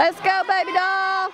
Let's go, baby doll.